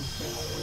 Okay.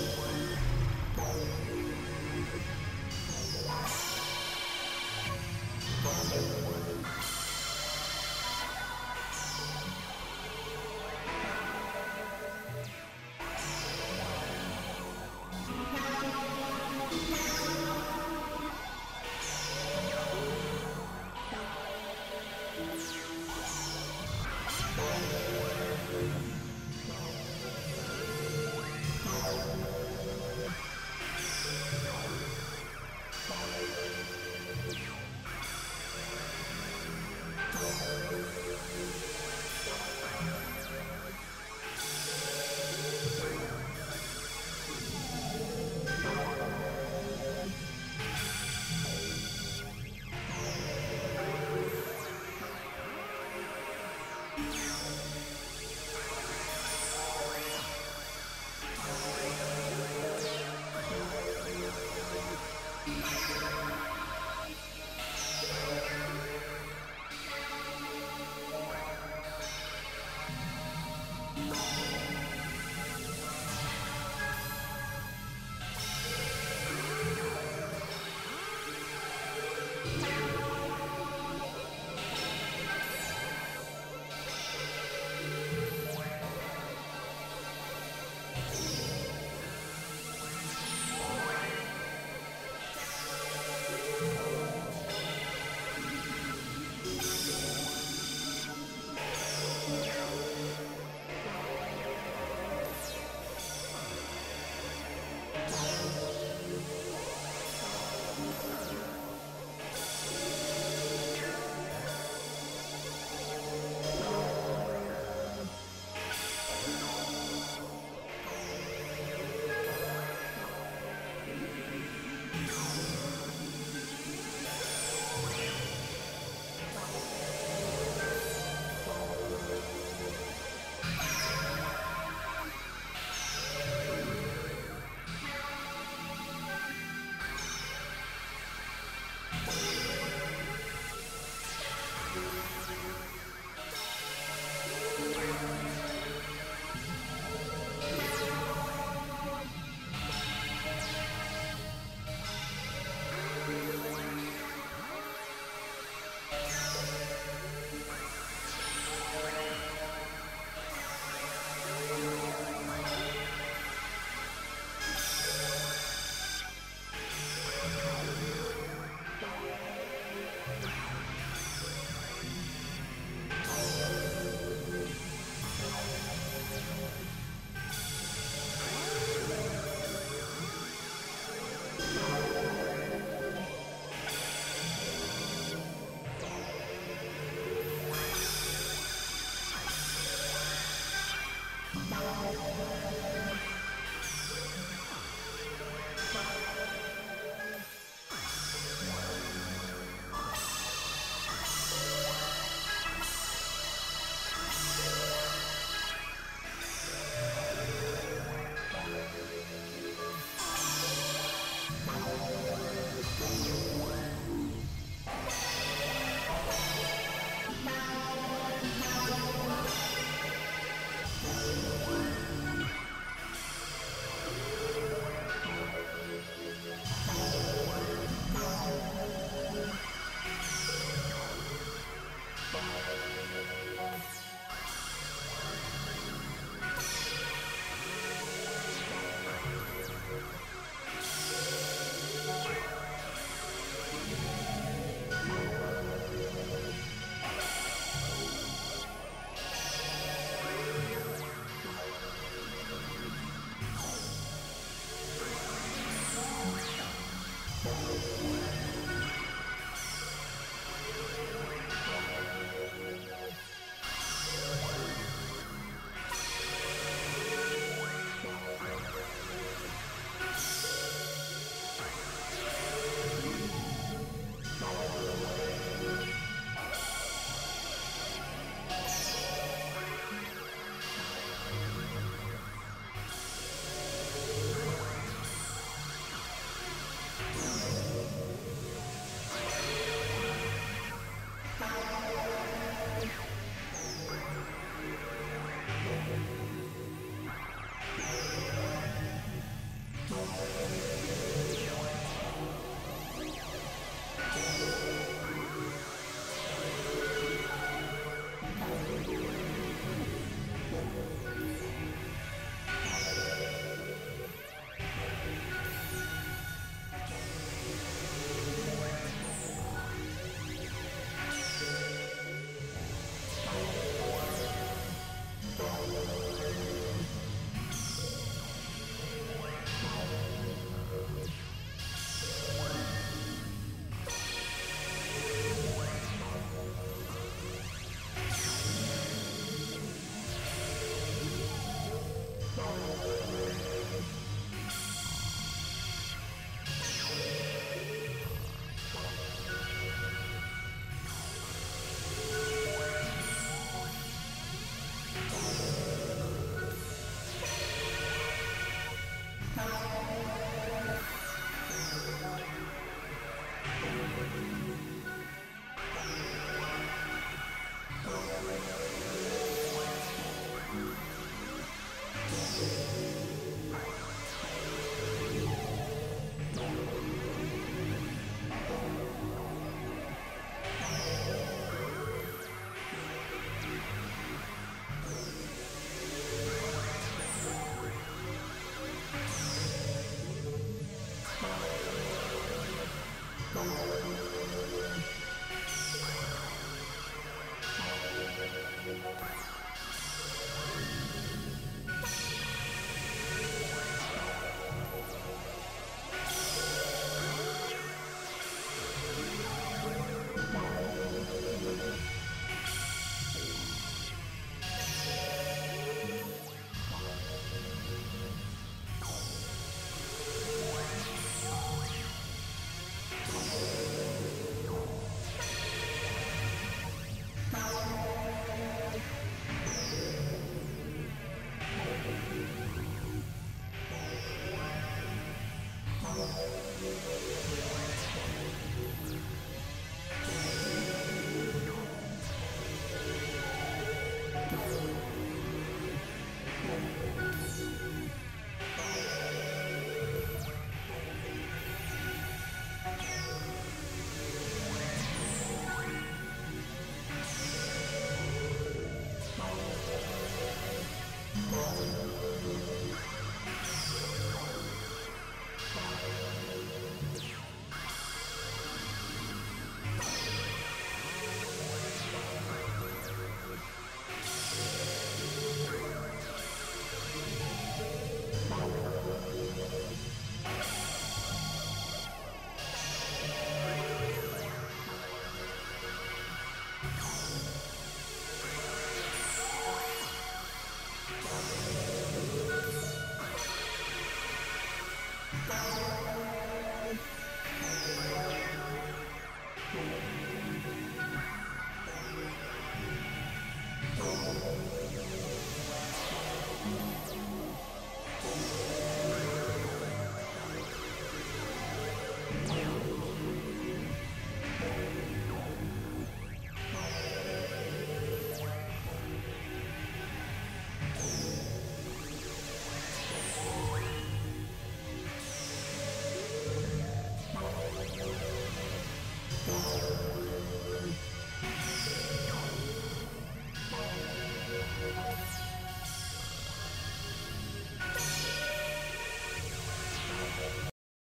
Down.